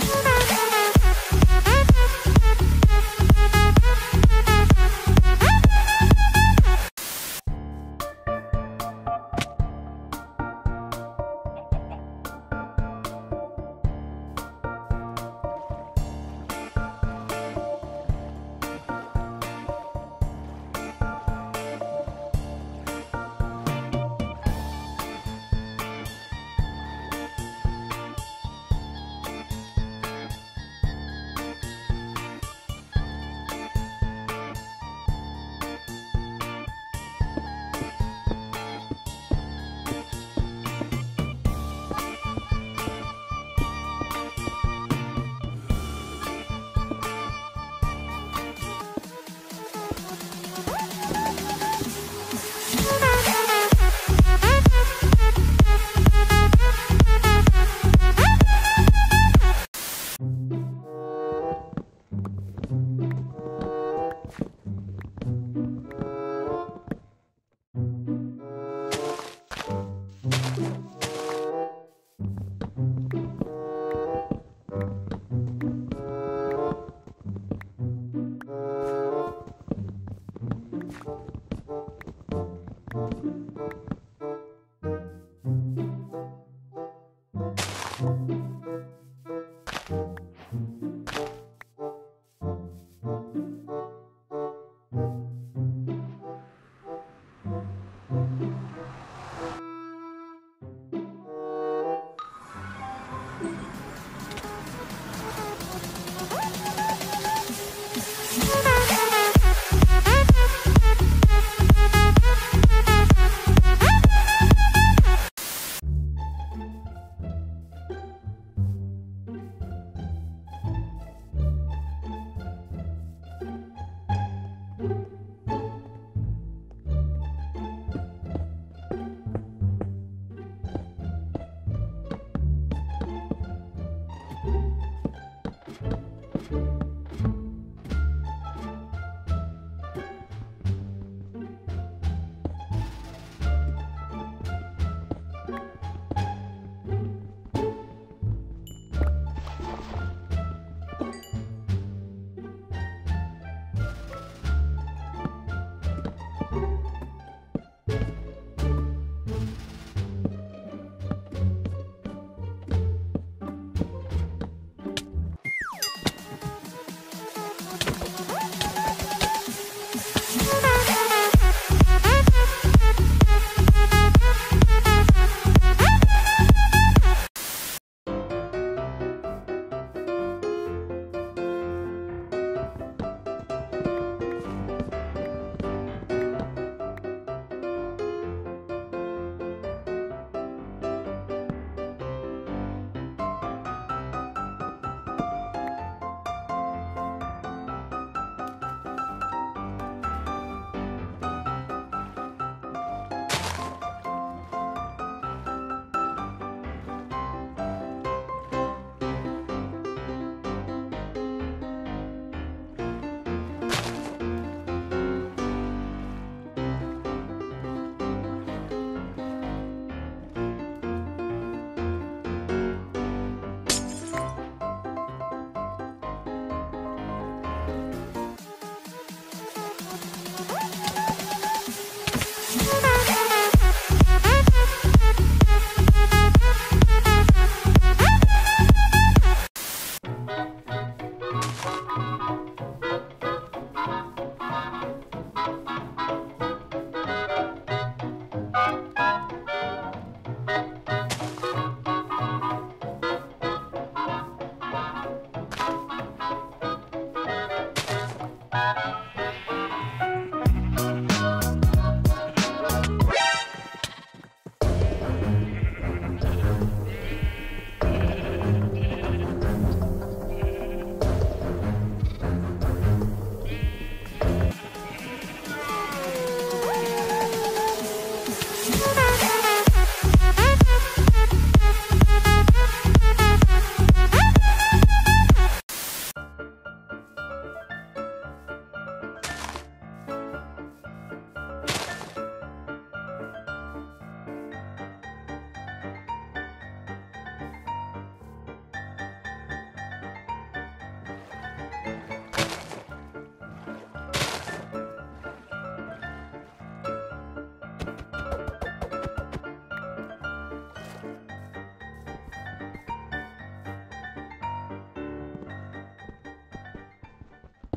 Bye.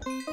Thank